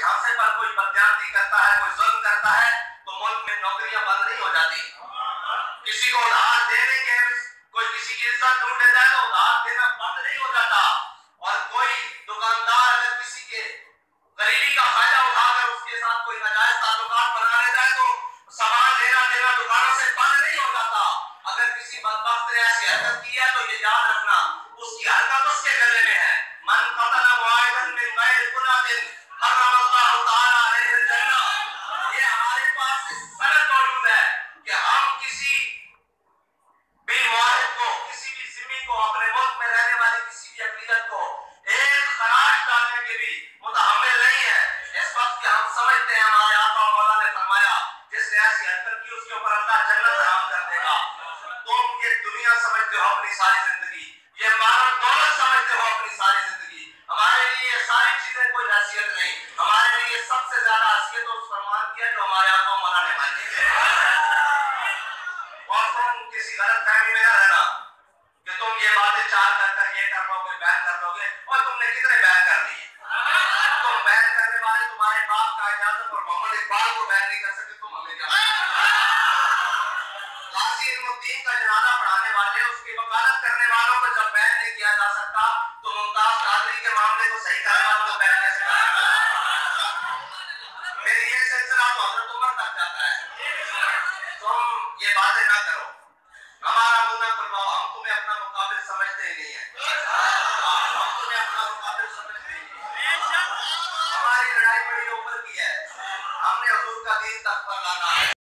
झांसे पर कोई बदयांती करता है, कोई जुल्म करता है तो मुल्क में नौकरियाँ बंद नहीं हो जाती। किसी को उधार देने के, कोई किसी की इज़्ज़त लूट लेता है तो उधार देना बंद नहीं हो जाता। और कोई दुकानदार अगर किसी के गरीबी का फ़ायदा उठाकर उसके साथ कोई नाजायज ताल्लुकात बना लेता है तो सामान लेना देना दुकानों से बंद नहीं हो जाता। अगर किसी बदबख्त ने ऐसी हरकत की है तो ये याद रखना, उसकी हरकत उसके गले में है। मन कतल मुआयदन मिन गैर गुनाहिन सारी ज़िंदगी ये मानव दौलत समझते हो। करने वालों को जब बैन नहीं किया जा सकता तो मुमताज़ कादरी के मामले को सही करने वालों को बैन कैसे कर ये बातें ना करो। हमारा मुँह ना हम तुम्हें अपना मुकाबिल समझते ही नहीं है।